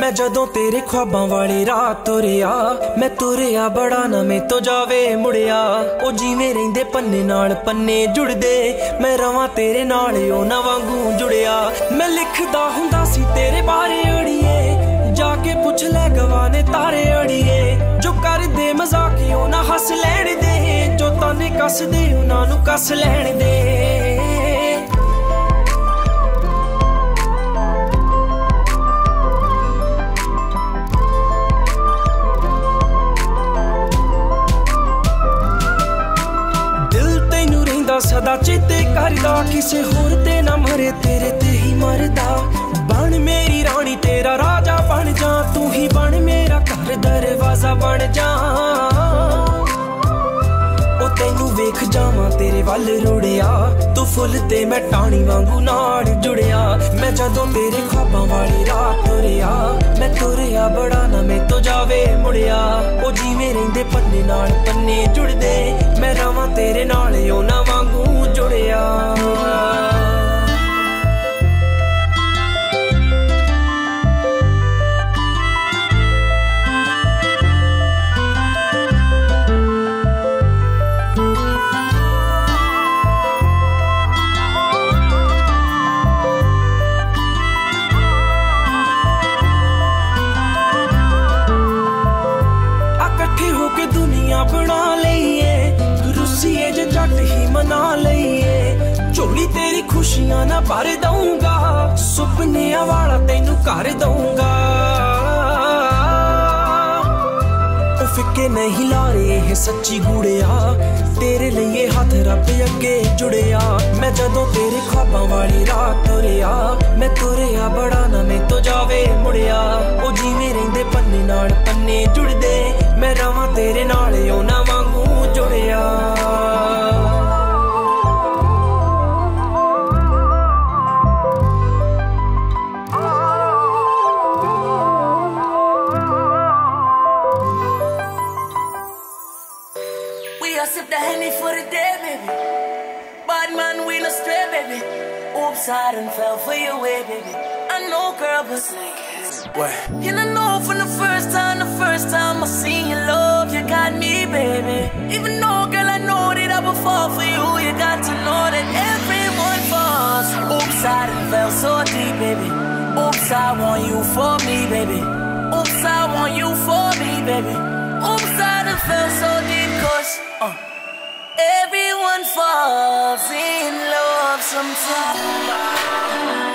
ਮੈਂ ਜਦੋਂ ਤੇਰੇ ਖੁਆਬਾਂ ਵਾਲੇ ਰਾਹ ਤੁਰਿਆ, ਮੈਂ ਤੁਰਿਆ ਬੜਾ ਨਵੇਂ ਤੋਂ ਜਾਵੇ ਮੁੜਿਆ। ਉਹ ਜਿਵੇਂ ਰਹਿੰਦੇ ਪੰਨੇ ਨਾਲ ਪੰਨੇ ਜੁੜਦੇ, ਮੈਂ ਰਵਾਂ ਤੇਰੇ ਨਾਲ ਉਹ ਵਾਂਗੂ ਜੁੜਿਆ। ਮੈਂ ਲਿਖਦਾ ਹੁੰਦਾ ਸੀ, ਤੇਰੇ ਬਾਰੇ ਅੜੀਏ। ਜਾ ਕੇ ਪੁੱਛ ਲੈ ਗਵਾਨੇ ਤਾਰੇ ਅੜੀਏ। ਜੋ ਕਰਦੇ ਮਜ਼ਾਕਿਓ ਨਾ ਹੱਸ ਲੈਣ ਦੇ। ਜੋ ਤਾਨੇ ਕੱਸਦੇ, ਉਹਨਾਂ ਨੂੰ ਕੱਸ ਲੈਣ ਦੇ। ਸਦਾ ਚੇਤੇ ਕਰਦਾ, ਕਿਸੇ ਹੋਰ ਤੇ ਨਾ ਮਰੇ, ਤੇਰੇ ਤੇ ਹੀ ਮਰਦਾ। ਬਣ ਮੇਰੀ ਰਾਣੀ, ਤੇਰਾ ਰਾਜਾ ਬਣ ਜਾ, ਤੂੰ ਹੀ ਬਣ ਮੇਰਾ ਘਰ ਦਰਵਾਜ਼ਾ ਬਣ ਜਾ। ਉਹ ਤੈਨੂੰ ਵੇਖ ਜਾਵਾਂ, ਤੇਰੇ ਵੱਲ ਰੁੜਿਆ। ਤੂੰ ਫੁੱਲ ਤੇ ਮੈਂ ਟਾਣੀ ਵਾਂਗੂ ਨਾਲ ਜੁੜਿਆ। ਮੈਂ ਜਦੋਂ ਤੇਰੇ ਖਾਬਾਂ ਵਾਲੀ ਰਾਤ ਤੁਰਿਆ, ਮੈਂ ਤੁਰਿਆ ਬੜਾ ਨਾ ਮੈਂ ਤੋਂ ਜਾਵੇ ਮੁੜਿਆ। ਉਹ ਜਿਵੇਂ ਰਹਿੰਦੇ ਪੰਨੇ ਨਾਲ ਪੰਨੇ ਜੁੜਦੇ, ਮੈਂ ਰਵਾਂ ਤੇਰੇ ਨਾਲ ਉਹਨਾਂ ਵਾਂਗੂ ਤੇਰੀ ਖੁਸ਼ੀਆਂ ਨਾ ਭਰ ਦਊਂਗਾ, ਸੁਪਨਿਆਂ ਵਾਲਾ ਤੈਨੂੰ ਕਰ ਦਊਂਗਾ। ਫਿੱਕੇ ਨਹੀਂ ਲਾਰੇ, ਇਹ ਸੱਚੀ ਗੂੜਿਆ। ਤੇਰੇ ਲਈ ਇਹ ਹੱਥ ਰੱਬ ਅੱਗੇ ਜੁੜਿਆ। ਮੈਂ ਜਦੋਂ ਤੇਰੇ ਖਾਬਾਂ ਵਾਲੀ ਰਾਤ ਤੁਰਿਆ, ਮੈਂ ਤੁਰਿਆ ਬੜਾ ਨਾ ਮੈਂ ਤੋਂ ਜਾਵੇ ਮੁੜਿਆ। ਉਹ ਜਿਵੇਂ ਰਹਿੰਦੇ ਪੰਨੇ ਨਾਲ ਪੰਨੇ ਜੁੜਦੇ We are sip the honey for the day, baby. Bad man, we no stray, baby. Oops, I done fell for your way, baby. I know, girl, but What? And I know from the first time, the first time I seen your love, you got me, baby. Even though, girl, I know that I will fall for you, you got to know that everyone falls. Oops, I done fell so deep, baby. Oops, I want you for me, baby. Oops, I want you for me, baby. Oops, I done fell so deep, uh, everyone falls in love sometimes.